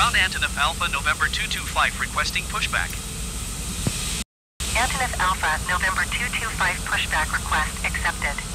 Ground Antonov Alpha November 225 requesting pushback. Antonov Alpha, November 225 pushback request accepted.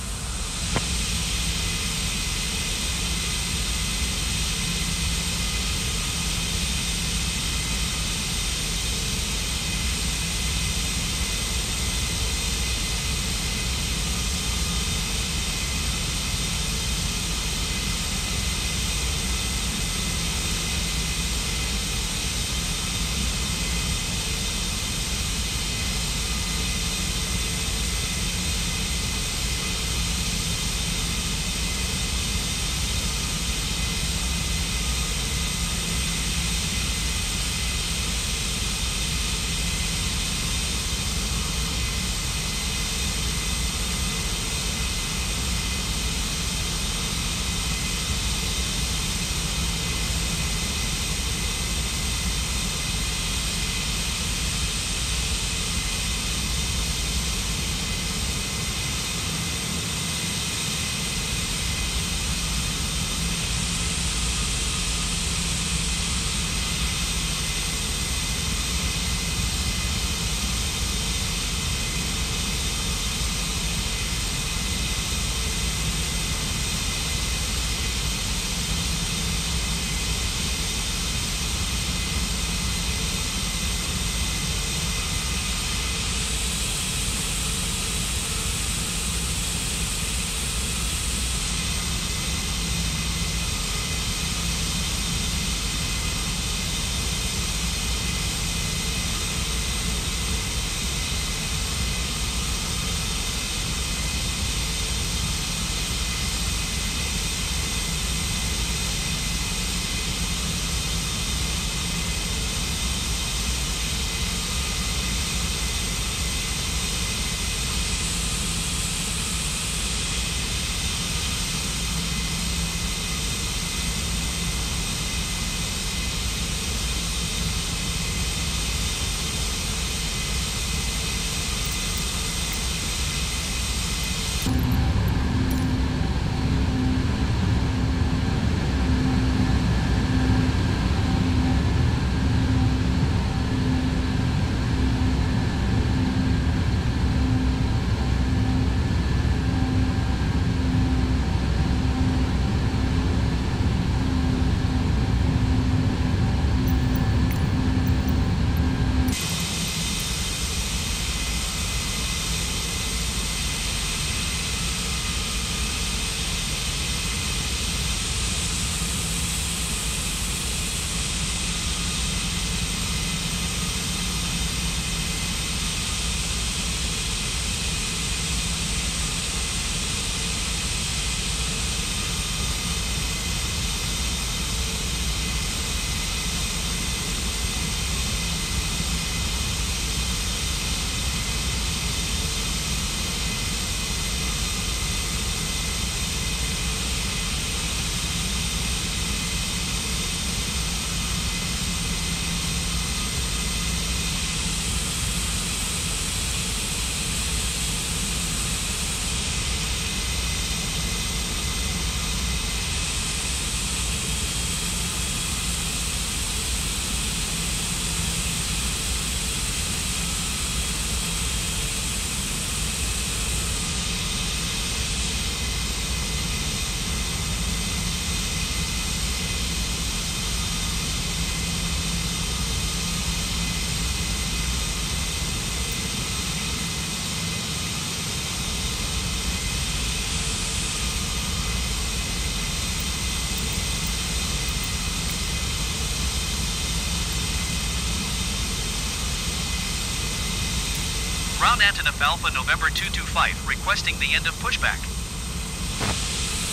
Ground Antonov Alpha November 225 requesting the end of pushback.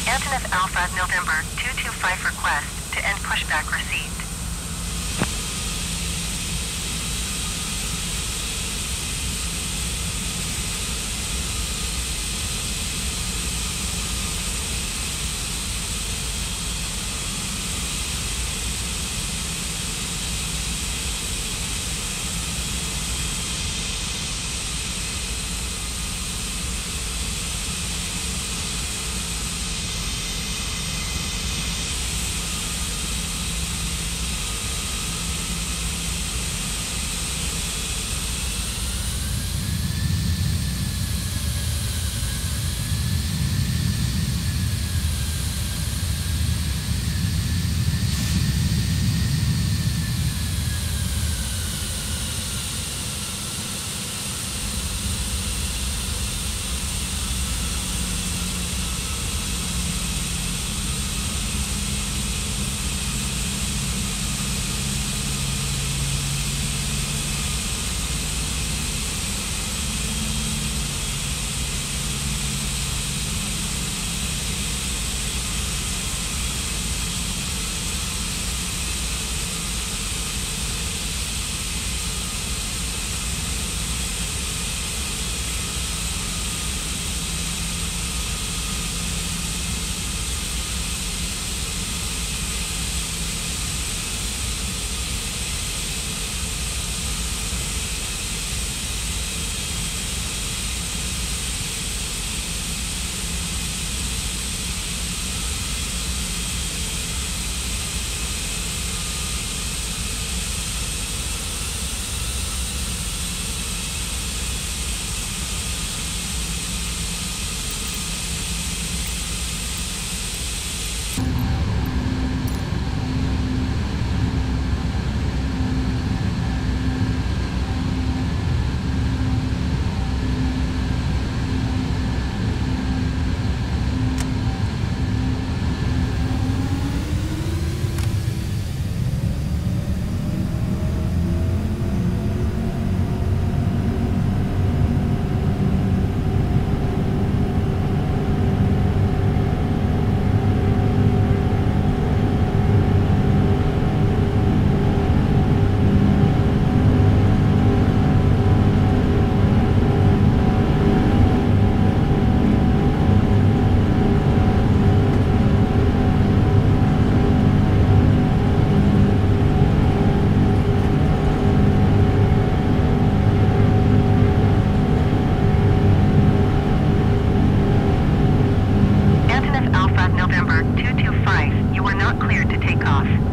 Antonov Alpha, November 225 request to end pushback received. Josh.